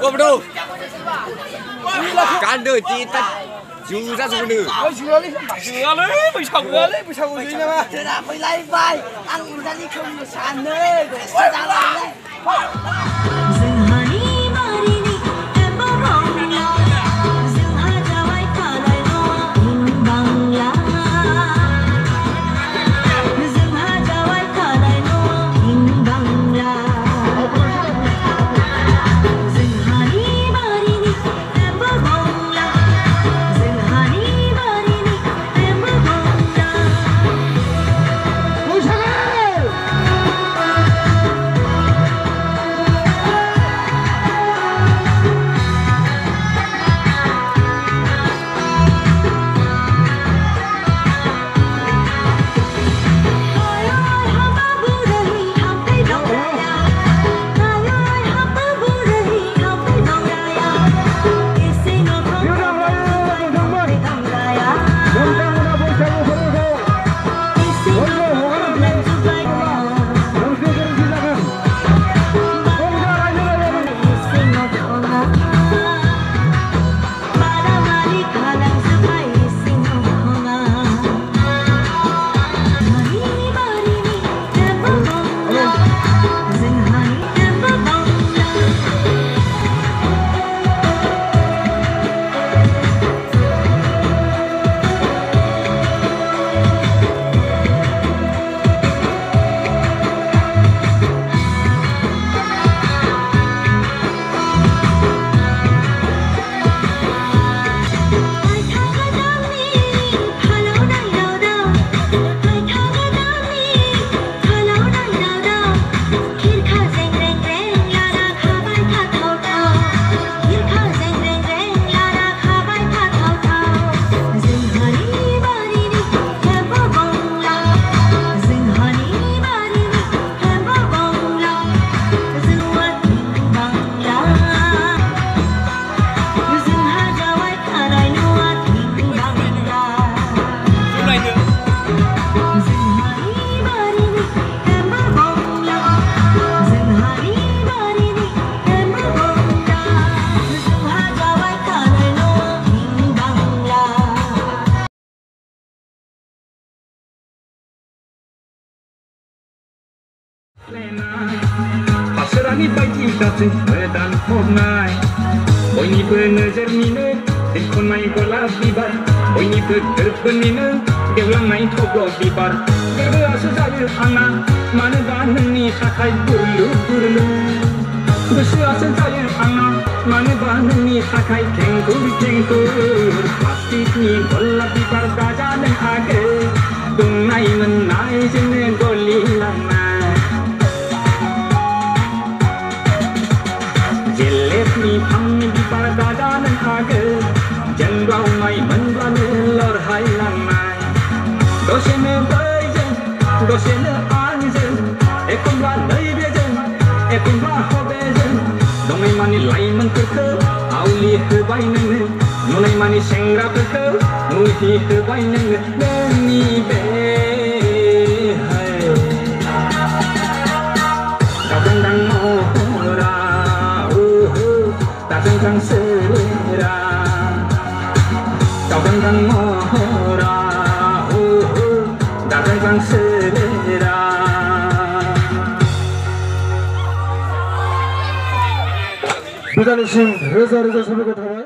Gồm đâu? Can đời chi tất chú ra chú nữ. Ôi chừa đi, chừa lấy, mày chồng lấy, mày chồng gì mà. Thế là mới lấy vai, ăn ra đi không được sàn nơi, để sẽ ra lại Pasărani bai tintați, băie dan fornai Oi ni pe nezer mine, din toglo bibar Gârbă așa ana, mană ni hakai burlu burlu Gârbă ana, mană ni hakai kengur kengur Pastit ni gola bibar da jane hake dalam haga Jendrau mai mendrane lor hai lang mai Dosene bajen, dosene anjen Ekum la nai bejen, ekum la ho bejen Dongai mani lai men kerke, auli he bai nene Nunai 부자님, 회사에서 소비가 들어와요.